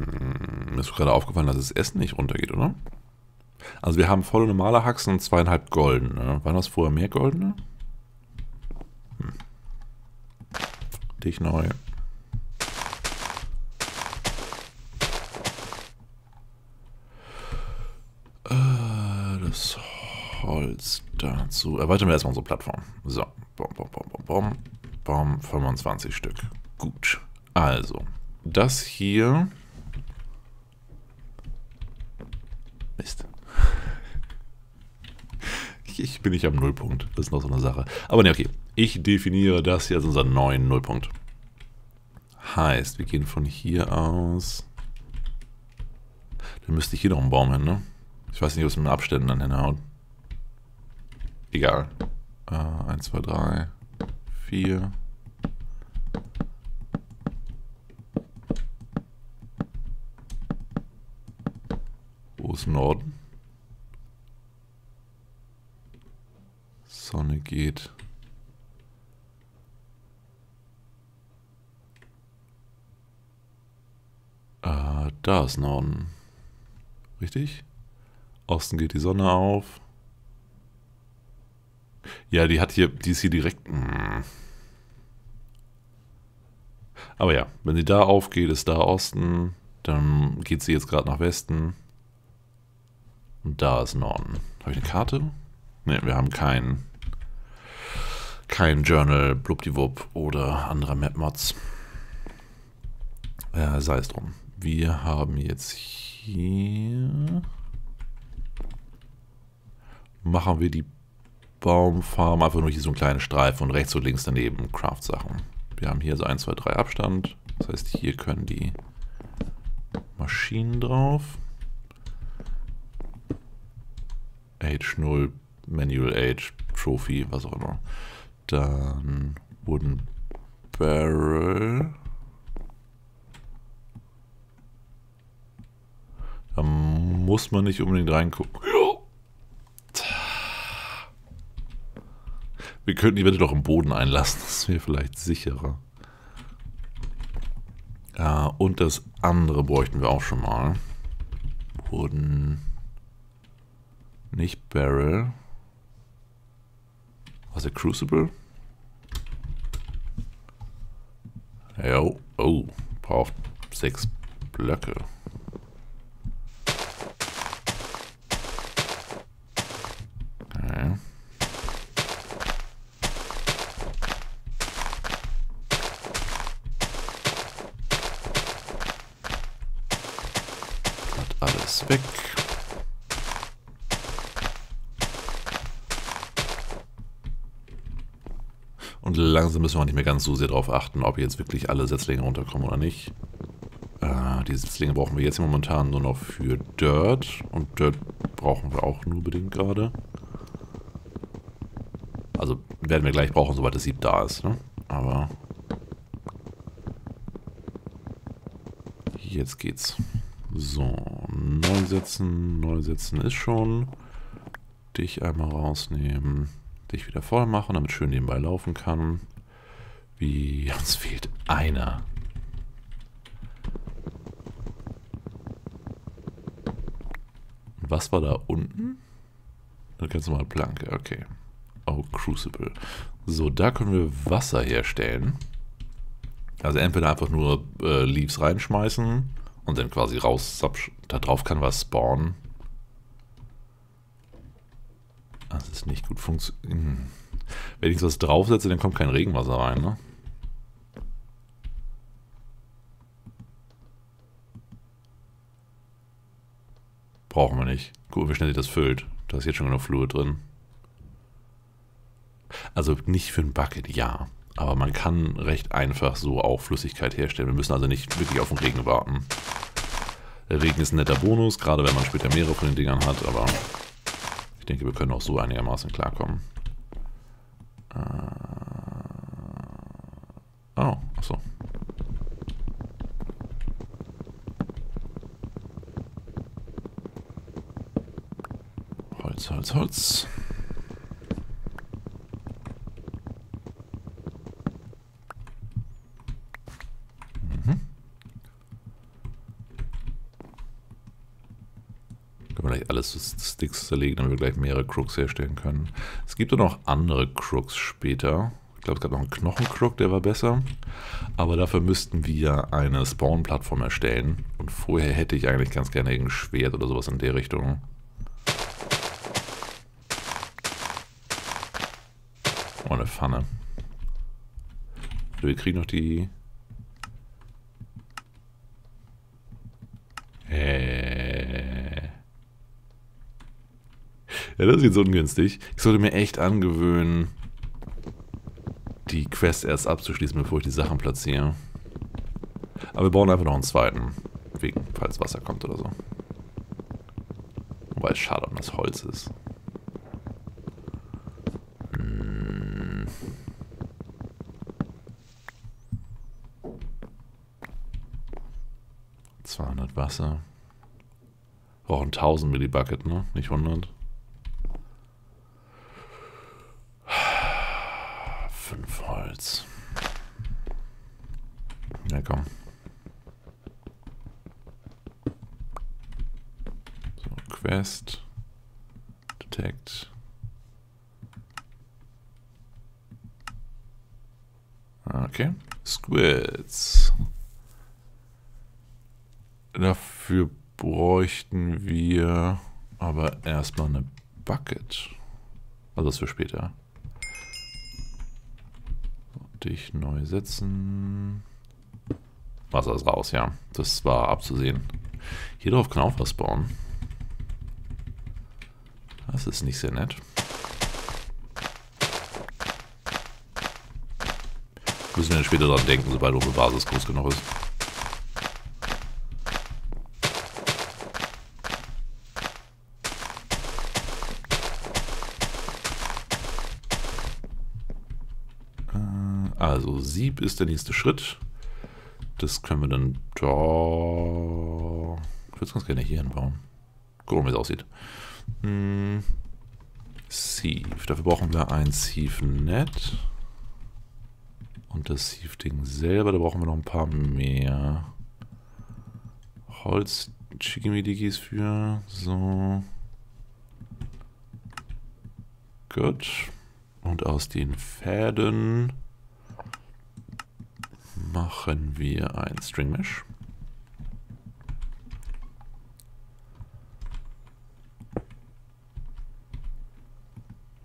Hm, mir ist gerade aufgefallen, dass das Essen nicht runtergeht, oder? Also wir haben volle normale Haxen und zweieinhalb goldene. Waren das vorher mehr goldene? Hm. Dich neu. Äh, das Holz dazu. Erweitern wir erstmal unsere Plattform. So. Bom, bom, bom, bom, bom. Bom, 25 Stück. Gut. Also, das hier... Mist. Ich bin nicht am Nullpunkt. Das ist noch so eine Sache. Aber ne, okay. Ich definiere das hier als unseren neuen Nullpunkt. Heißt, wir gehen von hier aus... Dann müsste ich hier noch einen Baum hin, ne? Ich weiß nicht, was mit den Abständen dann hinhaut. Egal. Äh, 1, 2, 3, 4. Wo ist Norden? Sonne geht. Äh, da ist Norden. Richtig? Osten geht die Sonne auf. Ja, die hat hier, die ist hier direkt. Hm. Aber ja, wenn sie da aufgeht, ist da Osten. Dann geht sie jetzt gerade nach Westen. Und da ist Norden. Habe ich eine Karte? Ne, wir haben kein, kein Journal, Blubdiwub oder andere Map-Mods. Äh, sei es drum. Wir haben jetzt hier machen wir die Baumfarm einfach nur hier so einen kleinen Streifen und rechts und links daneben Craft-Sachen. Wir haben hier so 1, 2, 3 Abstand. Das heißt, hier können die Maschinen drauf. Age 0, Manual Age, Trophy, was auch immer. Dann Wooden Barrel. Da muss man nicht unbedingt reingucken. Wir könnten die Wette doch im Boden einlassen. Das wäre vielleicht sicherer. Ja, und das andere bräuchten wir auch schon mal. Wurden nicht Barrel. Was der Crucible? Ja, oh, braucht sechs Blöcke. weg. Und langsam müssen wir auch nicht mehr ganz so sehr darauf achten, ob jetzt wirklich alle Setzlinge runterkommen oder nicht. Äh, die Setzlinge brauchen wir jetzt momentan nur noch für Dirt. Und Dirt brauchen wir auch nur bedingt gerade. Also werden wir gleich brauchen, sobald das Sieb da ist. Ne? Aber jetzt geht's. So, neu setzen. Neu setzen ist schon. Dich einmal rausnehmen. Dich wieder voll machen, damit schön nebenbei laufen kann. Wie, uns fehlt einer. Was war da unten? Eine ganz normale Planke, okay. Oh, Crucible. So, da können wir Wasser herstellen. Also entweder einfach nur äh, Leaves reinschmeißen und dann quasi raus, da drauf kann was spawnen. Das ist nicht gut funktioniert. Hm. Wenn ich was draufsetze, dann kommt kein Regenwasser rein, ne? Brauchen wir nicht. Guck, wie schnell sich das füllt. Da ist jetzt schon genug Fluid drin. Also nicht für ein Bucket, ja. Aber man kann recht einfach so auch Flüssigkeit herstellen. Wir müssen also nicht wirklich auf den Regen warten. Der Regen ist ein netter Bonus, gerade wenn man später mehrere von den Dingern hat, aber ich denke, wir können auch so einigermaßen klarkommen. Äh oh, achso. Holz, Holz, Holz. Gleich alles Sticks zerlegen, damit wir gleich mehrere Crooks herstellen können. Es gibt auch noch andere Crooks später. Ich glaube, es gab noch einen Knochencrook, der war besser. Aber dafür müssten wir eine Spawn-Plattform erstellen. Und vorher hätte ich eigentlich ganz gerne ein Schwert oder sowas in der Richtung. Oh, eine Pfanne. Wir kriegen noch die... Äh. Ja, das ist jetzt ungünstig. Ich sollte mir echt angewöhnen, die Quest erst abzuschließen, bevor ich die Sachen platziere. Aber wir bauen einfach noch einen zweiten. Wegen, falls Wasser kommt oder so. Wobei es schade um das Holz ist. Hm. 200 Wasser. Brauchen 1000 Millibucket, ne? Nicht 100. 5 Holz. Ja, komm. So, Quest. Detect. Okay. Squids. Dafür bräuchten wir aber erstmal eine Bucket. Also das für später. dich neu setzen. Wasser ist raus, ja. Das war abzusehen. Hier drauf kann auch was bauen. Das ist nicht sehr nett. Müssen wir später dran denken, sobald unsere Basis groß genug ist. Also Sieb ist der nächste Schritt. Das können wir dann da... Ich würde es ganz gerne hier hinbauen. Gucken, wie es aussieht. Hm. Sieve. Dafür brauchen wir ein Sieve-Net. Und das Sieve-Ding selber, da brauchen wir noch ein paar mehr. Holz, Chigimidikis für. So. Gut. Und aus den Fäden machen wir ein String Mesh.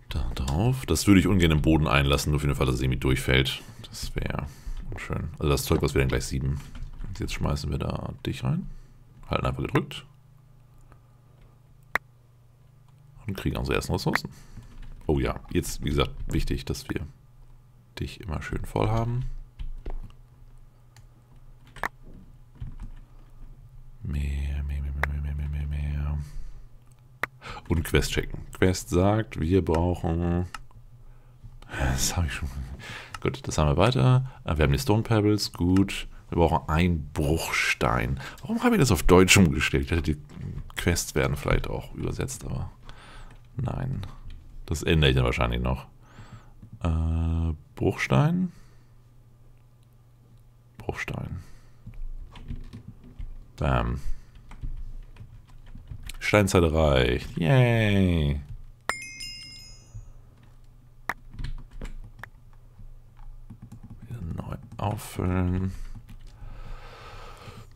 Da drauf. Das würde ich ungern im Boden einlassen, nur für den Fall, dass es irgendwie durchfällt. Das wäre schön. Also das Zeug, was wir dann gleich sieben. Jetzt schmeißen wir da dich rein. Halten einfach gedrückt. Und kriegen unsere ersten Ressourcen. Oh ja, jetzt, wie gesagt, wichtig, dass wir dich immer schön voll haben. Mehr, mehr, mehr, mehr, mehr, mehr, mehr, mehr. Und Quest checken. Quest sagt, wir brauchen... Das habe ich schon... Gut, das haben wir weiter. Ah, wir haben die Stone Pebbles, gut. Wir brauchen einen Bruchstein. Warum habe ich das auf Deutsch umgestellt? Ich dachte, die Quests werden vielleicht auch übersetzt, aber nein. Das ändere ich dann wahrscheinlich noch. Äh, Bruchstein? Bruchstein. Bam. Steinzeit erreicht. Yay. Wieder neu auffüllen.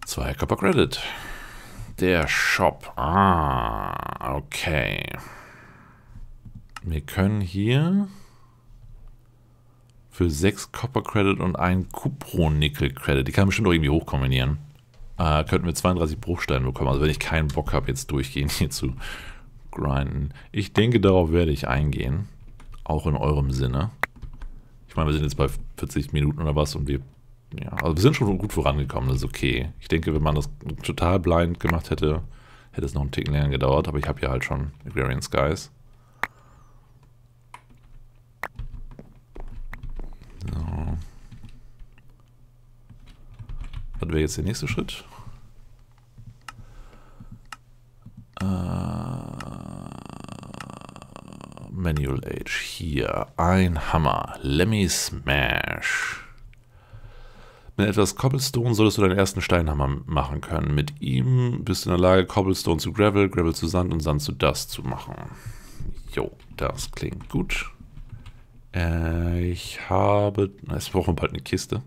Zwei Copper Credit. Der Shop. Ah, okay. Wir können hier für 6 Copper Credit und ein Kupro-Nickel Credit. Die kann man bestimmt auch irgendwie hochkombinieren äh, könnten wir 32 Bruchsteine bekommen. Also wenn ich keinen Bock habe, jetzt durchgehend hier zu grinden. Ich denke, darauf werde ich eingehen. Auch in eurem Sinne. Ich meine, wir sind jetzt bei 40 Minuten oder was und wir, ja, also wir sind schon gut vorangekommen, das ist okay. Ich denke, wenn man das total blind gemacht hätte, hätte es noch einen Ticken länger gedauert, aber ich habe ja halt schon Agrarian Skies. So. Was wäre jetzt der nächste Schritt? Manual Age. Hier. Ein Hammer. Lemmy Smash. Mit etwas Cobblestone solltest du deinen ersten Steinhammer machen können. Mit ihm bist du in der Lage, Cobblestone zu Gravel, Gravel zu Sand und Sand zu Dust zu machen. Jo, das klingt gut. Äh, ich habe... Es brauchen bald eine Kiste.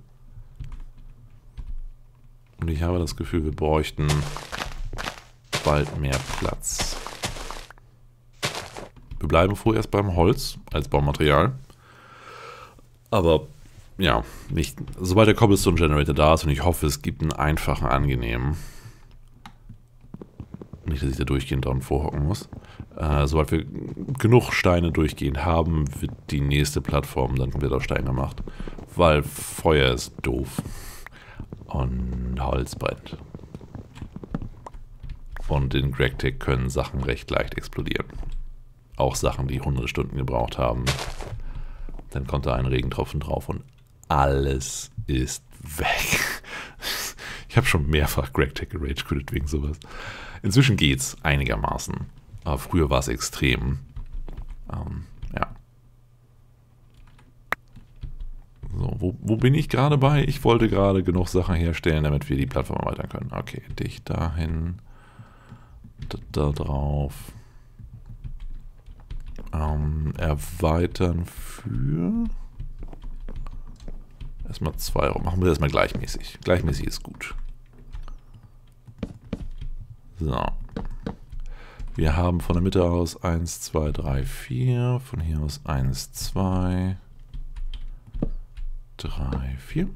Und ich habe das Gefühl, wir bräuchten bald mehr Platz. Wir bleiben vorerst beim Holz als Baumaterial. Aber ja, nicht, sobald der Cobblestone Generator da ist und ich hoffe, es gibt einen einfachen, angenehmen. Nicht, dass ich da durchgehend dran vorhocken muss. Äh, sobald wir genug Steine durchgehend haben, wird die nächste Plattform dann komplett aus Stein gemacht. Weil Feuer ist doof. Und Holz brennt. Und in GregTech können Sachen recht leicht explodieren. Auch Sachen, die hunderte Stunden gebraucht haben. Dann kommt da ein Regentropfen drauf und alles ist weg. Ich habe schon mehrfach GregTech Rage quittet wegen sowas. Inzwischen geht's einigermaßen. Aber früher war es extrem. Ähm, ja. So, wo, wo bin ich gerade bei? Ich wollte gerade genug Sachen herstellen, damit wir die Plattform erweitern können. Okay, dich dahin. Da, da drauf. Ähm, erweitern für... Erstmal zwei Euro. Machen wir das mal gleichmäßig. Gleichmäßig ist gut. So. Wir haben von der Mitte aus 1, 2, 3, 4. Von hier aus 1, 2, 3, 4.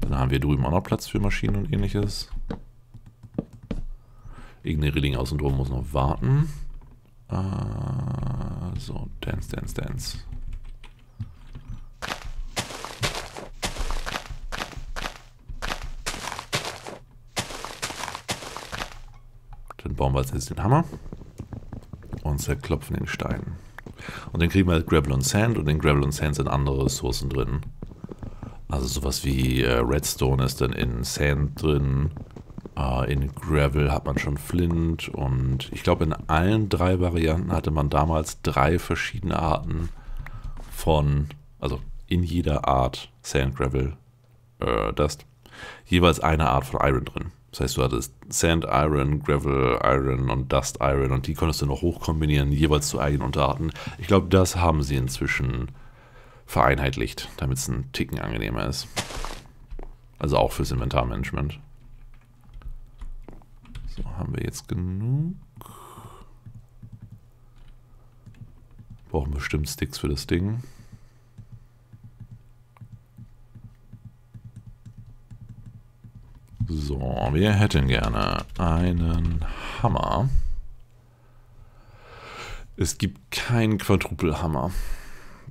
Dann haben wir drüben auch noch Platz für Maschinen und ähnliches. Irgendeine Reling außen drum muss noch warten. Uh, so, Dance, Dance, Dance. Dann bauen wir nächstes den Hammer und zerklopfen den Stein. Und dann kriegen wir Gravel und Sand und in Gravel und Sand sind andere Ressourcen drin. Also sowas wie äh, Redstone ist dann in Sand drin, in Gravel hat man schon Flint und ich glaube in allen drei Varianten hatte man damals drei verschiedene Arten von, also in jeder Art Sand, Gravel, äh, Dust, jeweils eine Art von Iron drin. Das heißt, du hattest Sand Iron, Gravel Iron und Dust Iron und die konntest du noch hochkombinieren, jeweils zu eigenen Unterarten. Ich glaube, das haben sie inzwischen vereinheitlicht, damit es ein Ticken angenehmer ist. Also auch fürs Inventarmanagement. So, haben wir jetzt genug. Brauchen bestimmt Sticks für das Ding. So, wir hätten gerne einen Hammer. Es gibt keinen Quadrupelhammer.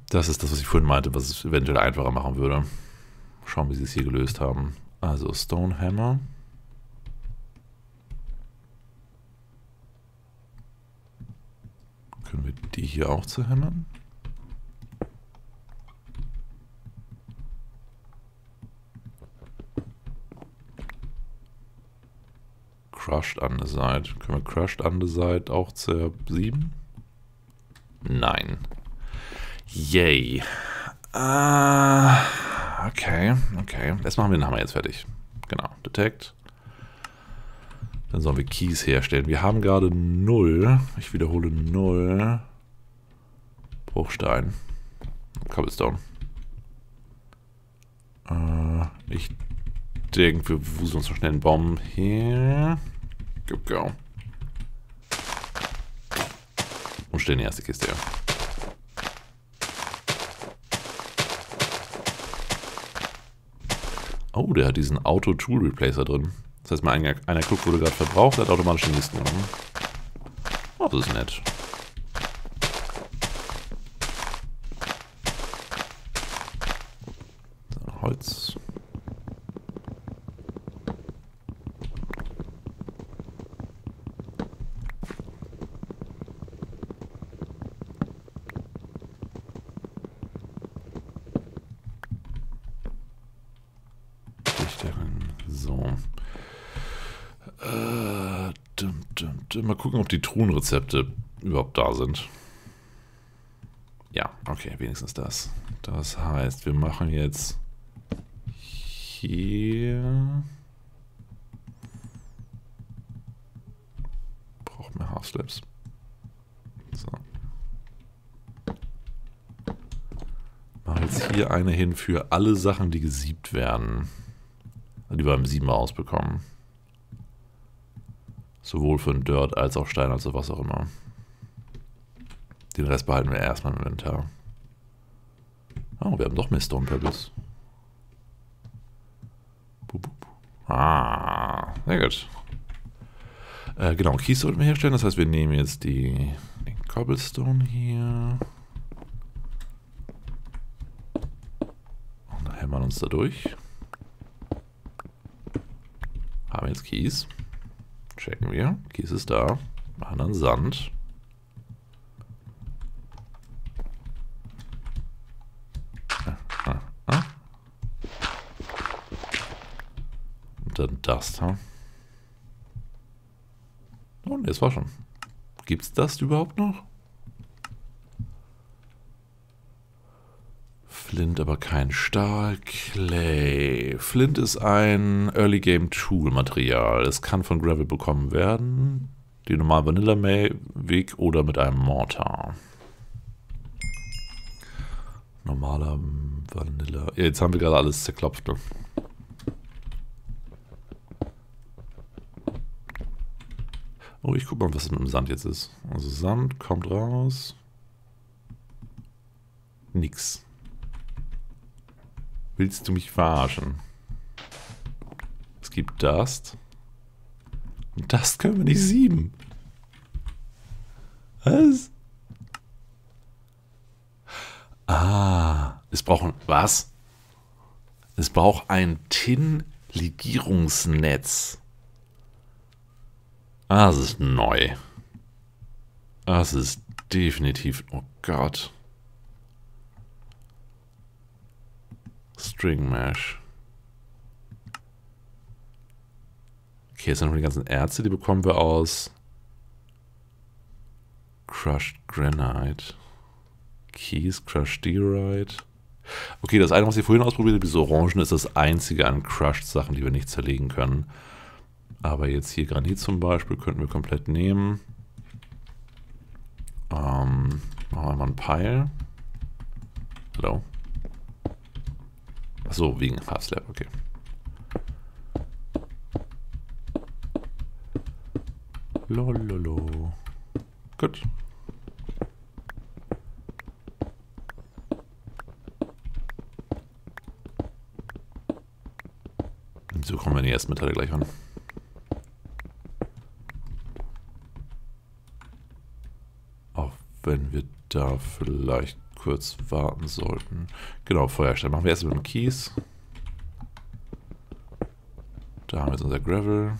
Das ist das, was ich vorhin meinte, was es eventuell einfacher machen würde. Schauen, wie sie es hier gelöst haben. Also Stone Hammer. Können wir die hier auch zu hämmern? Crushed Andesite. Können wir Crushed Andesite auch zersieben? Nein. Yay. Uh, okay, okay. Das machen wir den Hammer jetzt fertig. Genau. Detect. Dann sollen wir Keys herstellen. Wir haben gerade 0. Ich wiederhole 0. Bruchstein. Cobblestone. Äh, ich denke, wir wuseln uns noch schnell einen Baum her. Go, go. Und stellen die erste Kiste her. Oh, der hat diesen Auto-Tool-Replacer drin. Das heißt, mal einer, einer guckt, wurde gerade verbraucht, hat automatisch den nächsten genommen. Oh, das ist nett. So, Holz. Mal gucken, ob die Truhenrezepte überhaupt da sind. Ja. Okay, wenigstens das. Das heißt, wir machen jetzt hier... Braucht mehr Half-Slaps. So. Mach jetzt hier eine hin für alle Sachen, die gesiebt werden. Die wir im 7 rausbekommen. Sowohl für den Dirt als auch Stein, als auch was auch immer. Den Rest behalten wir erstmal im Inventar. Oh, wir haben doch mehr Stone Pebbles. Ah, sehr gut. Äh, genau, Keys sollten wir herstellen. Das heißt, wir nehmen jetzt die, den Cobblestone hier. Und hämmern uns da durch. Haben jetzt Keys. Checken wir. Kies ist da. Machen dann Sand. Und dann das? Oh, ne, das war schon. Gibt's das überhaupt noch? Flint aber kein Stahl. Clay. Flint ist ein Early Game Tool Material. Es kann von Gravel bekommen werden. Die normale Vanilla Weg oder mit einem Mortar. Normaler Vanilla. Ja, jetzt haben wir gerade alles zerklopft. Oh, ich guck mal, was mit dem Sand jetzt ist. Also Sand kommt raus. Nix. Willst du mich verarschen? Es gibt Dust. Und Dust können wir nicht sieben. Was? Ah, es braucht was? Es braucht ein Tin-Legierungsnetz. Ah, das ist neu. Das ist definitiv... Oh Gott. String Mesh. Okay, jetzt sind noch die ganzen Erze, die bekommen wir aus Crushed Granite. Keys, Crushed Diorite. Okay, das eine, was ich vorhin ausprobiert habe, diese Orangen, ist das einzige an Crushed-Sachen, die wir nicht zerlegen können. Aber jetzt hier Granit zum Beispiel könnten wir komplett nehmen. Ähm, machen wir mal einen Pile. Hallo? Achso, wegen Half-Slab, okay. Lololo. Gut. So kommen wir die ersten Metalle gleich an. Auch wenn wir da vielleicht kurz warten sollten. Genau, Feuerstein. Machen wir erst mit dem Kies. Da haben wir jetzt unser Gravel.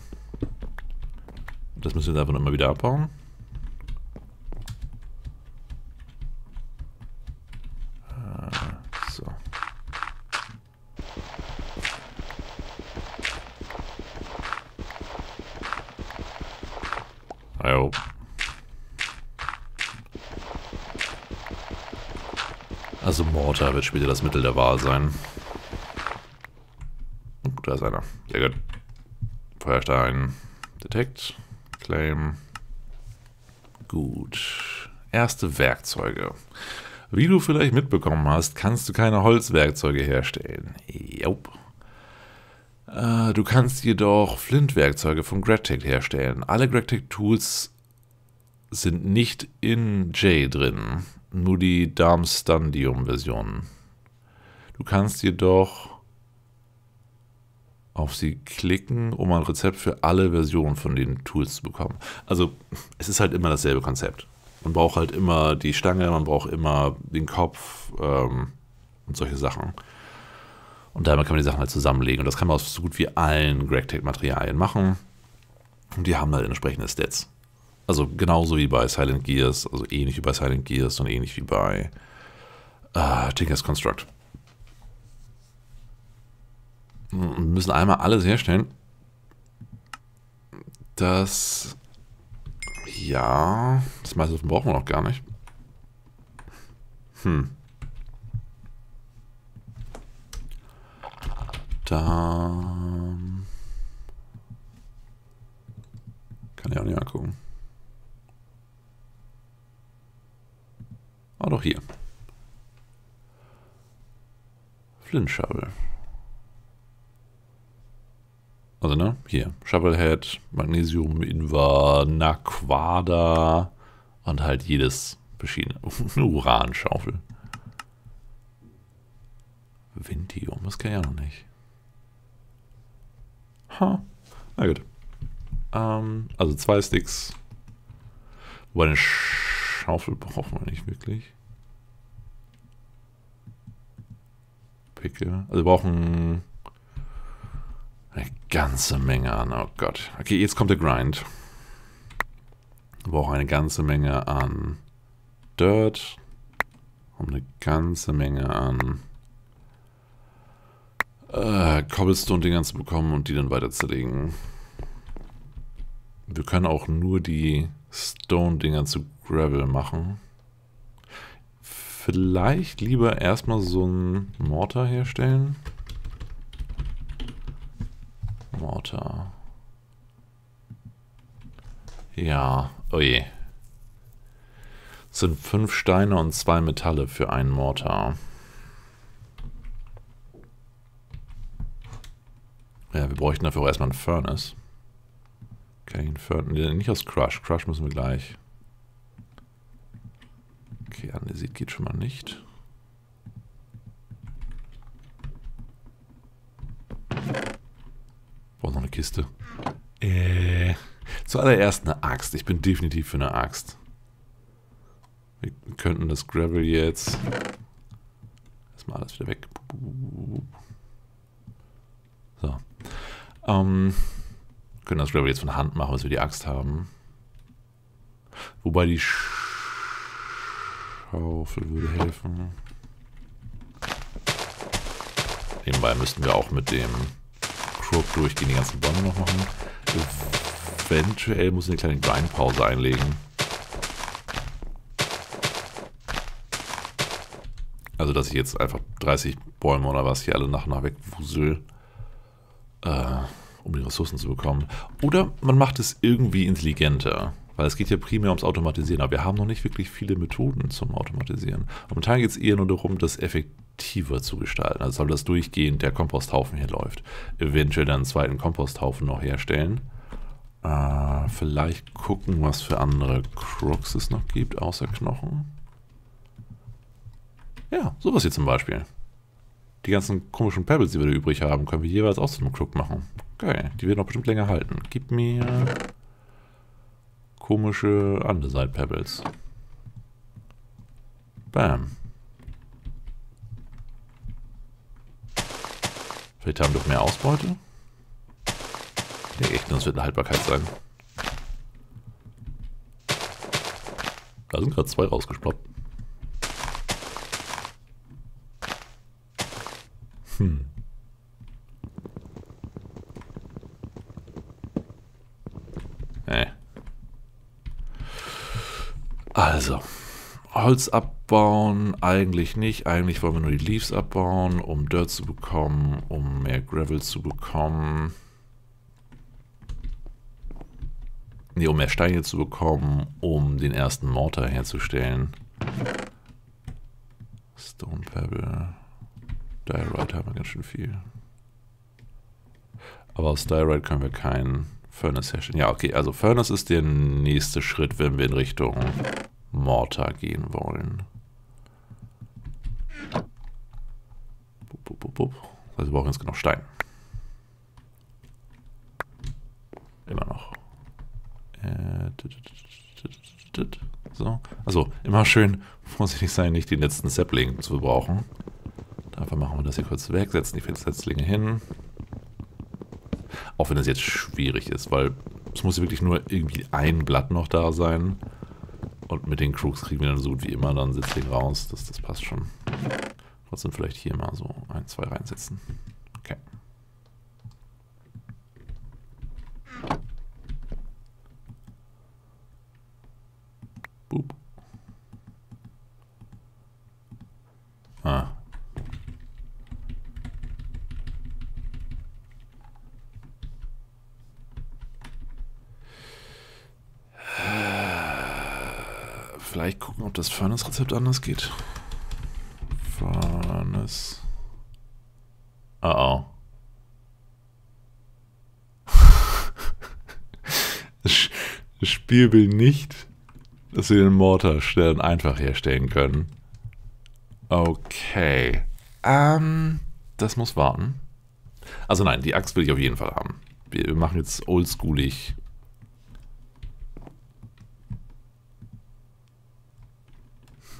Das müssen wir jetzt einfach immer wieder abbauen. Äh, so. Jo. Also Mortar wird später das Mittel der Wahl sein. Oh, da ist einer. Sehr gut. Feuerstein. Detect. Claim. Gut. Erste Werkzeuge. Wie du vielleicht mitbekommen hast, kannst du keine Holzwerkzeuge herstellen. Jupp. Äh, du kannst jedoch Flint-Werkzeuge von GradTech herstellen. Alle GradTech-Tools sind nicht in J drin nur die Darmstandium-Version. Du kannst jedoch auf sie klicken, um ein Rezept für alle Versionen von den Tools zu bekommen. Also es ist halt immer dasselbe Konzept. Man braucht halt immer die Stange, man braucht immer den Kopf ähm, und solche Sachen. Und damit kann man die Sachen halt zusammenlegen. Und das kann man aus so gut wie allen GregTech-Materialien machen. Und die haben halt entsprechende Stats. Also genauso wie bei Silent Gears, also ähnlich wie bei Silent Gears und ähnlich wie bei äh, Tinker's Construct. Wir müssen einmal alles herstellen. Das. Ja, das meiste brauchen wir noch gar nicht. Hm. Dann... Kann ich auch nicht angucken. Ah, doch hier. Flint-Shovel. Also, ne? Hier. Shovelhead, Magnesium, Invar, Naquada und halt jedes verschiedene. Eine Uranschaufel. Vintium, das kann ich ja noch nicht. Ha. Na gut. Ähm, also zwei Sticks. Wobei eine Schaufel brauchen wir nicht wirklich. Picke. Also wir brauchen eine ganze Menge an. Oh Gott. Okay, jetzt kommt der Grind. Wir brauchen eine ganze Menge an Dirt. Und eine ganze Menge an äh, Cobblestone-Dingern zu bekommen und die dann weiter zerlegen. Wir können auch nur die Stone-Dinger zu Gravel machen. Vielleicht lieber erstmal so ein Mortar herstellen. Mortar. Ja, oh je. Es sind fünf Steine und zwei Metalle für einen Mortar. Ja, wir bräuchten dafür auch erstmal ein Furnace. Okay, ein Furnace. Nicht aus Crush. Crush müssen wir gleich. Okay, Andesit geht schon mal nicht. Braucht noch eine Kiste. Äh. Zuallererst eine Axt. Ich bin definitiv für eine Axt. Wir könnten das Gravel jetzt. Erstmal alles wieder weg. So. Ähm, können das Gravel jetzt von Hand machen, bis wir die Axt haben. Wobei die Schaufel würde helfen. Nebenbei müssten wir auch mit dem Crook durchgehen, die ganzen Bäume noch machen. Eventuell muss ich eine kleine Grindpause einlegen. Also, dass ich jetzt einfach 30 Bäume oder was hier alle nach und nach wegwusel äh, um die Ressourcen zu bekommen. Oder man macht es irgendwie intelligenter. Weil es geht ja primär ums Automatisieren, aber wir haben noch nicht wirklich viele Methoden zum Automatisieren. Momentan geht es eher nur darum, das effektiver zu gestalten. Also soll das durchgehend der Komposthaufen hier läuft. Eventuell dann einen zweiten Komposthaufen noch herstellen. Äh, vielleicht gucken, was für andere Crooks es noch gibt, außer Knochen. Ja, sowas hier zum Beispiel. Die ganzen komischen Pebbles, die wir da übrig haben, können wir jeweils auch zu einem Crook machen. Geil, die werden auch bestimmt länger halten. Gib mir komische Andesite Pebbles. Bam. Vielleicht haben wir doch mehr Ausbeute? Ja, echt, das wird eine Haltbarkeit sein. Da sind gerade zwei rausgesploppt. Hm. Nee. Also, Holz abbauen, eigentlich nicht. Eigentlich wollen wir nur die Leaves abbauen, um Dirt zu bekommen, um mehr Gravel zu bekommen. Ne, um mehr Steine zu bekommen, um den ersten Mortar herzustellen. Stone Pebble. Diorite haben wir ganz schön viel. Aber aus Diorite können wir keinen Furnace herstellen. Ja, okay, also Furnace ist der nächste Schritt, wenn wir in Richtung Mortar gehen wollen. Bup, bup, bup. Also wir brauchen jetzt genau Stein. Immer noch. Äh, so. Also immer schön vorsichtig sein, nicht den letzten Sapling zu brauchen. Einfach machen wir das hier kurz weg, setzen die Setzlinge hin. Auch wenn das jetzt schwierig ist, weil es muss wirklich nur irgendwie ein Blatt noch da sein. Und mit den Crooks kriegen wir dann so gut wie immer dann Sitzling raus. Das, das passt schon. Trotzdem vielleicht hier mal so ein, zwei reinsetzen. Okay. vielleicht gucken, ob das Furnace-Rezept anders geht. Furnace. Oh oh. Das Spiel will nicht, dass wir den Mortar und einfach herstellen können. Okay. Ähm, das muss warten. Also nein, die Axt will ich auf jeden Fall haben. Wir machen jetzt oldschoolig.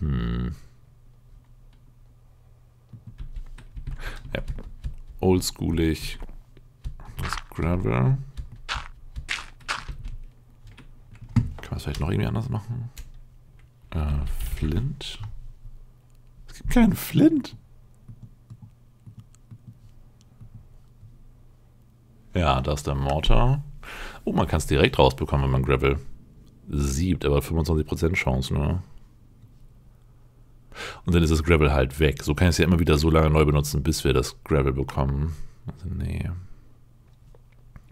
Hm. Ja. Oldschoolig. Das Gravel. Kann man es vielleicht noch irgendwie anders machen? Äh, Flint. Es gibt keinen Flint. Ja, da ist der Mortar. Oh, man kann es direkt rausbekommen, wenn man Gravel siebt, aber 25% Chance nur. Und dann ist das Gravel halt weg. So kann ich es ja immer wieder so lange neu benutzen, bis wir das Gravel bekommen. Also nee.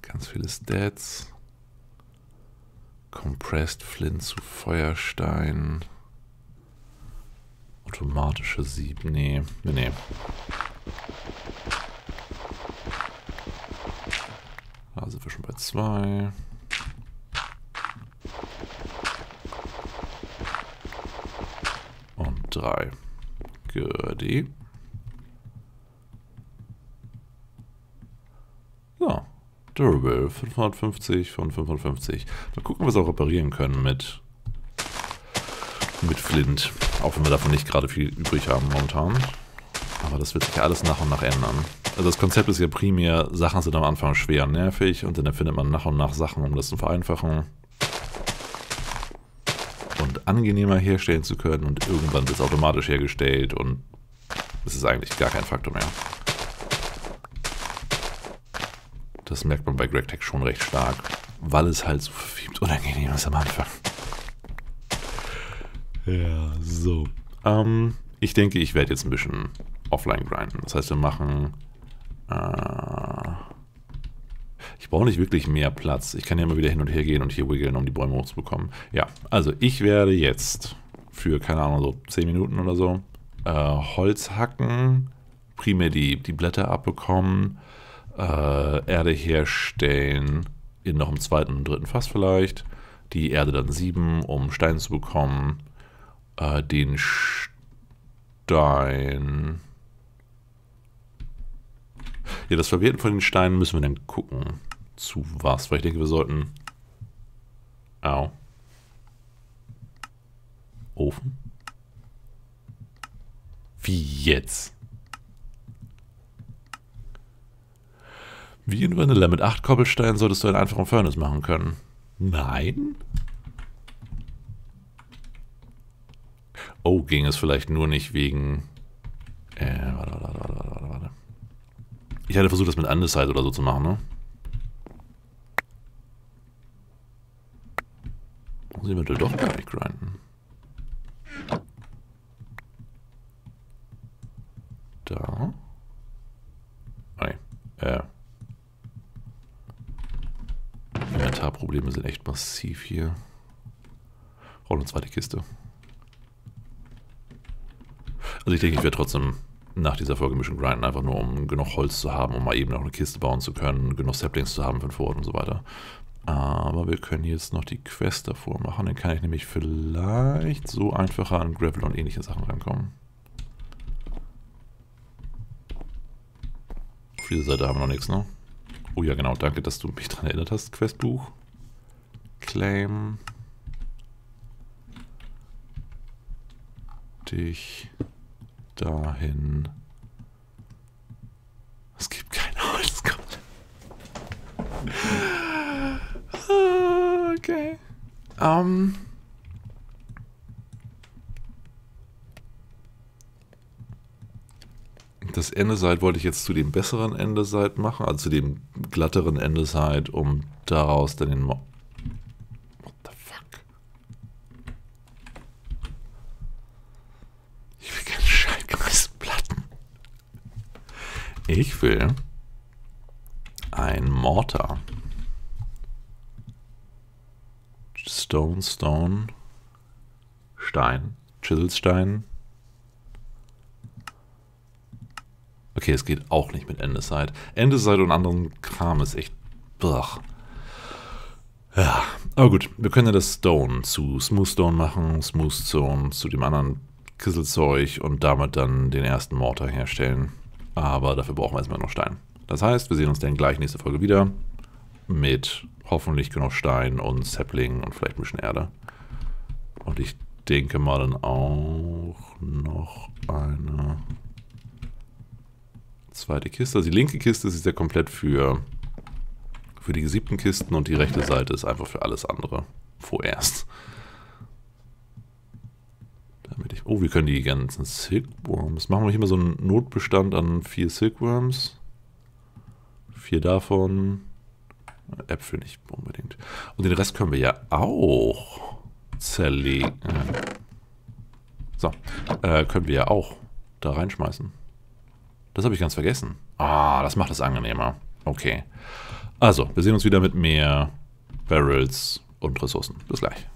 Ganz viele Stats. Compressed Flint zu Feuerstein. Automatische Sieb. Nee, nee, nee. Da sind wir schon bei zwei. Und drei. Goodie. Ja, Durable, 550 von 550. Mal gucken, was wir auch reparieren können mit, mit Flint. Auch wenn wir davon nicht gerade viel übrig haben momentan. Aber das wird sich alles nach und nach ändern. Also das Konzept ist ja primär, Sachen sind am Anfang schwer nervig und dann erfindet man nach und nach Sachen, um das zu vereinfachen. Angenehmer herstellen zu können und irgendwann wird es automatisch hergestellt und es ist eigentlich gar kein Faktor mehr. Das merkt man bei GregTech schon recht stark, weil es halt so verfiebt unangenehm ist am Anfang. Ja, so. Ähm, ich denke, ich werde jetzt ein bisschen offline grinden. Das heißt, wir machen... Äh, ich brauche nicht wirklich mehr Platz. Ich kann ja immer wieder hin und her gehen und hier wiggeln, um die Bäume hochzubekommen. Ja, also ich werde jetzt für, keine Ahnung, so 10 Minuten oder so äh, Holz hacken, primär die, die Blätter abbekommen, äh, Erde herstellen, in noch im zweiten und dritten Fass vielleicht. Die Erde dann sieben, um Stein zu bekommen. Äh, den Stein. Ja, das Verwerten von den Steinen müssen wir dann gucken, zu was. Weil ich denke, wir sollten. Au. Ofen? Wie jetzt? Wie in Vanilla mit 8 Koppelsteinen solltest du einen einfachen Furnace machen können. Nein? Oh, ging es vielleicht nur nicht wegen... Äh, warte, warte, warte, warte, warte. Ich hatte versucht, das mit Andesite oder so zu machen, ne? Muss ich eventuell doch gar nicht grinden. Da. Nein. Äh. Inventarprobleme sind echt massiv hier. Auch eine zweite Kiste. Also ich denke, ich werde trotzdem nach dieser Folge Mission grinden, einfach nur um genug Holz zu haben, um mal eben noch eine Kiste bauen zu können, genug Saplings zu haben für den Vorort und so weiter. Aber wir können jetzt noch die Quest davor machen. Dann kann ich nämlich vielleicht so einfacher an Gravel und ähnliche Sachen rankommen. Auf dieser Seite haben wir noch nichts, ne? Oh ja, genau. Danke, dass du mich daran erinnert hast. Questbuch. Claim. Dich dahin. Es gibt kein Holz. okay. Ähm. Das Ende-Side wollte ich jetzt zu dem besseren Ende-Side machen, also zu dem glatteren Ende-Side, um daraus dann den... Mo What the fuck? Ich will keine Scheitgreisplatten. Ich will ein Mortar. Stone, Stone, Stein. Chiselstein. Okay, es geht auch nicht mit Endeside. Endeside und anderen Kram ist echt... Blach. Ja, aber gut. Wir können ja das Stone zu Smooth Stone machen, Smooth Stone zu dem anderen Kisselzeug und damit dann den ersten Mortar herstellen. Aber dafür brauchen wir erstmal noch Stein. Das heißt, wir sehen uns dann gleich nächste Folge wieder mit hoffentlich genug Stein und Sapling und vielleicht ein bisschen Erde. Und ich denke mal dann auch noch eine zweite Kiste. Also die linke Kiste ist ja komplett für, für die gesiebten Kisten und die rechte Seite ist einfach für alles andere vorerst. Damit ich, oh, wir können die ganzen Silkworms. Machen wir hier mal so einen Notbestand an vier Silkworms. Vier davon. Äpfel nicht unbedingt. Und den Rest können wir ja auch zerlegen. So, äh, können wir ja auch da reinschmeißen. Das habe ich ganz vergessen. Ah, das macht es angenehmer. Okay. Also, wir sehen uns wieder mit mehr Barrels und Ressourcen. Bis gleich.